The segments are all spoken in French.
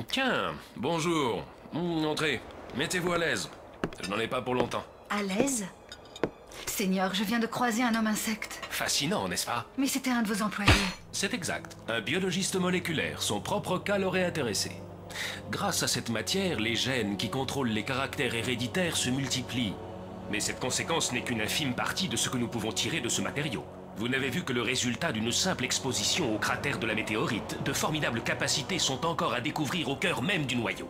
Tiens, bonjour. Hum, entrez. Mettez-vous à l'aise. Je n'en ai pas pour longtemps. À l'aise Seigneur, je viens de croiser un homme insecte. Fascinant, n'est-ce pas? Mais c'était un de vos employés. C'est exact. Un biologiste moléculaire. Son propre cas l'aurait intéressé. Grâce à cette matière, les gènes qui contrôlent les caractères héréditaires se multiplient. Mais cette conséquence n'est qu'une infime partie de ce que nous pouvons tirer de ce matériau. Vous n'avez vu que le résultat d'une simple exposition au cratère de la météorite. De formidables capacités sont encore à découvrir au cœur même du noyau.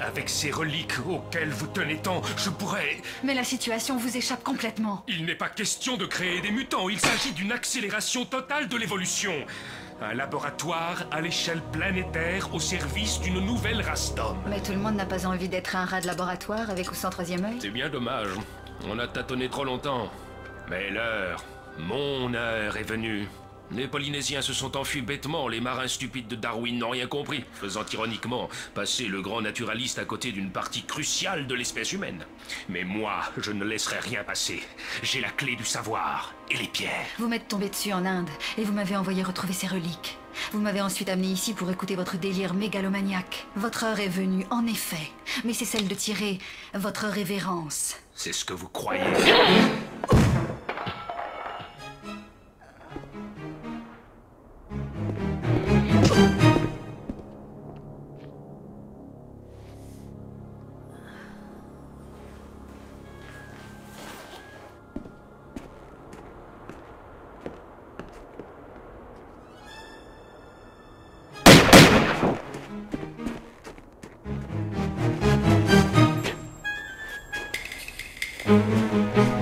Avec ces reliques auxquelles vous tenez tant, je pourrais... Mais la situation vous échappe complètement. Il n'est pas question de créer des mutants, il s'agit d'une accélération totale de l'évolution. Un laboratoire à l'échelle planétaire au service d'une nouvelle race d'hommes. Mais tout le monde n'a pas envie d'être un rat de laboratoire avec ou sans troisième œil C'est bien dommage. On a tâtonné trop longtemps. Mais l'heure, mon heure est venue. Les Polynésiens se sont enfuis bêtement, les marins stupides de Darwin n'ont rien compris, faisant ironiquement passer le grand naturaliste à côté d'une partie cruciale de l'espèce humaine. Mais moi, je ne laisserai rien passer. J'ai la clé du savoir et les pierres. Vous m'êtes tombé dessus en Inde et vous m'avez envoyé retrouver ces reliques. Vous m'avez ensuite amené ici pour écouter votre délire mégalomaniaque. Votre heure est venue, en effet, mais c'est celle de tirer votre révérence. C'est ce que vous croyez. Música